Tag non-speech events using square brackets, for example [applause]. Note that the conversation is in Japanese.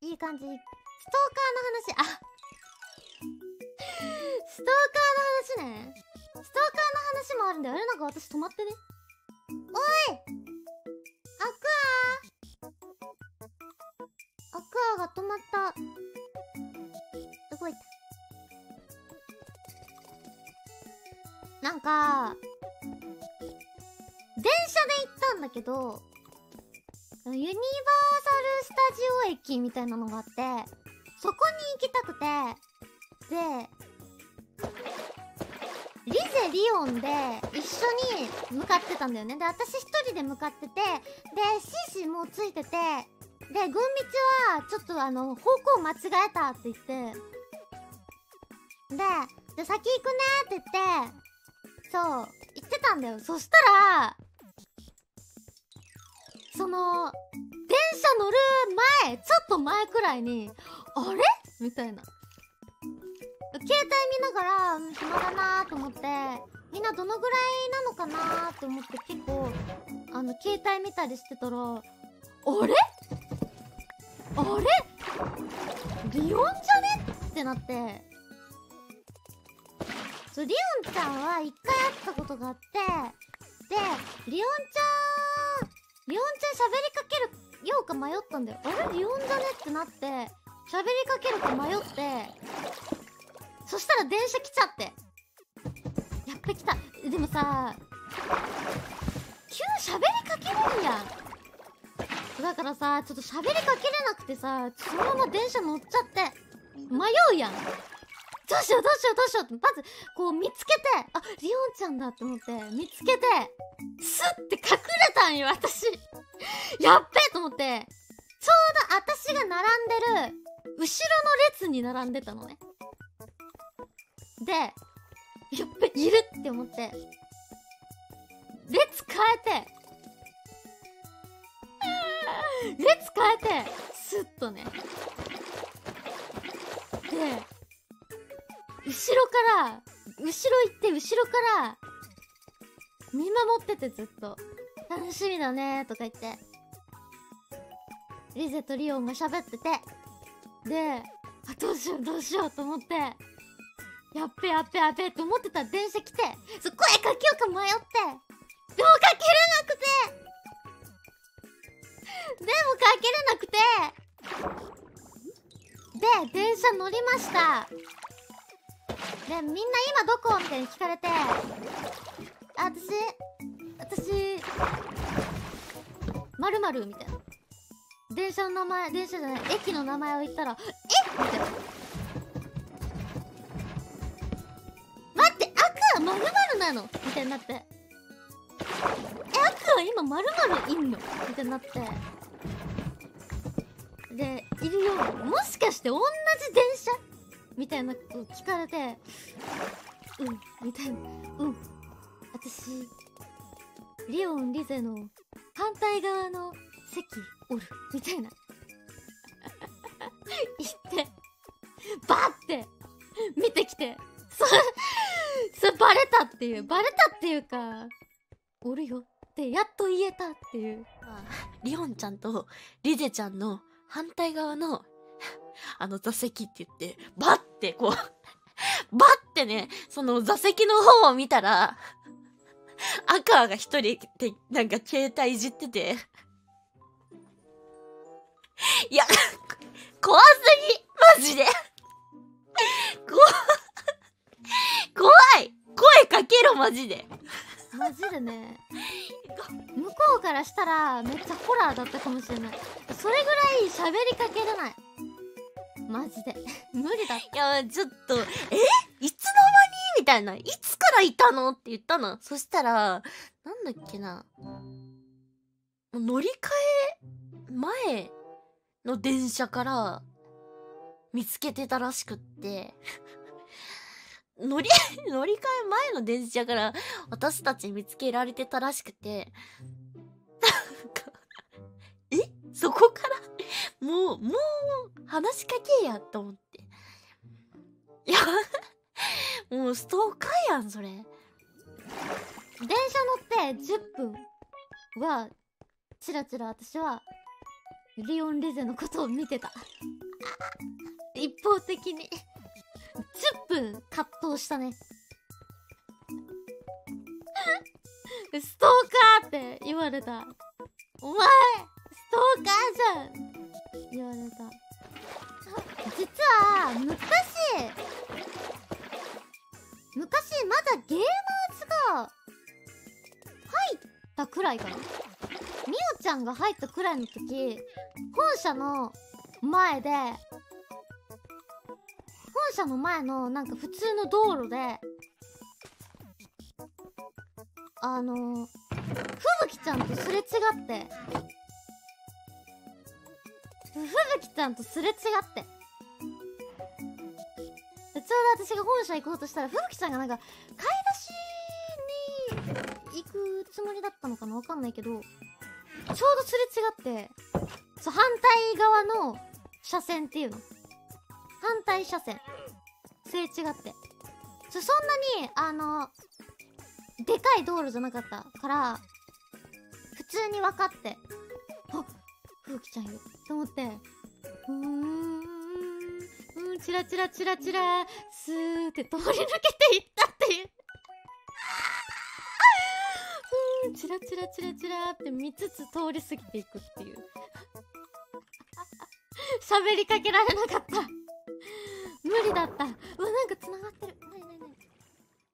いい感じ。ストーカーの話。あ。ストーカーの話ね。ストーカーの話もあるんだよ。あれなんか私止まってね。おい。アクア。アクアが止まった。動いた。なんか電車で行ったんだけどユニバーサル・スタジオ駅みたいなのがあってそこに行きたくてでリゼリオンで一緒に向かってたんだよね。で私一人で向かっててでシーシーもついててで軍道はちょっとあの方向間違えたって言ってでで先行くねって言ってそう言ってたんだよ。そしたらその前ちょっと前くらいにあれ？みたいな。携帯見ながら暇だなーと思ってみんなどのぐらいなのかなーと思って結構あの携帯見たりしてたらあれ？あれ？リオンじゃね？ってなって。そうリオンちゃんは一回会ったことがあってでリオンちゃんリオンちゃん喋りか迷ったんだよ。あれ？リオンじゃね？ってなって喋りかけるか迷ってそしたら電車来ちゃって。やっべ来た。でもさ急喋りかけるんやだからさちょっと喋りかけれなくてさそのまま電車乗っちゃって迷うやん。どうしようどうしようどうしようってまずこう見つけてあリオンちゃんだって思って見つけてスッて隠れたんよ私。[laughs] やっべえと思ってちょうど私が並んでる後ろの列に並んでたのね。でやっべいるって思って列変えて [laughs] 列変えてスッとね。で後ろから後ろ行って後ろから見守っててずっと。楽しみだねとか言って。リゼとリオンが喋ってて。であどうしようどうしようと思って。やっべやっべやっべって思ってたら電車来てそ声かけようか迷って。でもかけれなくて。でもかけれなくて。で電車乗りました。でみんな今どこ？みたいに聞かれて。あ私私まるまるみたいな。電車の名前電車じゃない駅の名前を言ったらえっ？みたいな。待って赤まるまるなの？みたいになって。え赤は今まるまるいんの？みたいになって。でいるよもしかして同じ電車？みたいなこと聞かれてうんみたいな。うん。私リオンリゼの反対側の席おるみたいな。[laughs] 言ってバッて見てきてそそバレたっていうバレたっていうかおるよってやっと言えたっていう。リオンちゃんとリゼちゃんの反対側のあの座席って言って、バッてこう、[laughs] バッてね、その座席の方を見たら、赤が一人で、なんか携帯いじってて、いや、[laughs] 怖すぎマジで。怖怖い声かけろマジで。マジでね。向こうからしたらめっちゃホラーだったかもしれない。それぐらい喋りかけれない。マジで [laughs] 無理だっいや、ちょっと、え？いつの間に？みたいな。いつからいたの？って言ったの。そしたら、なんだっけな。乗り換え前の電車から見つけてたらしくって。乗り、[laughs] 乗り換え前の電車から私たち見つけられてたらしくて。え？そこからもう、もう、話しかけやと思って。いや、もうストーカーやん、それ。電車乗って10分はチラチラ私はリオン・リゼのことを見てた一方的に10分葛藤したねストーカーって言われたお前ストーカーじゃん言われた。実は昔昔まだゲーマーズが入ったくらいかな。みおちゃんが入ったくらいの時本社の前で本社の前のなんか普通の道路であのふぶきちゃんとすれ違ってふぶきちゃんとすれ違ってでちょうど私が本社行こうとしたらふぶきちゃんがなんか買い出しに行くつもりだったのかなわかんないけどちょうどすれ違ってそう反対側の車線っていうの反対車線すれ違ってちょそんなにあのでかい道路じゃなかったから普通に分かってふうきちゃんいると思って。うーんうんチラチラチラチラスーって通り抜けていったっていう。うんチラチラチラチラって見つつ通り過ぎていくっていう。[laughs] 喋りかけられなかった。無理だった。うわなんか繋がってる。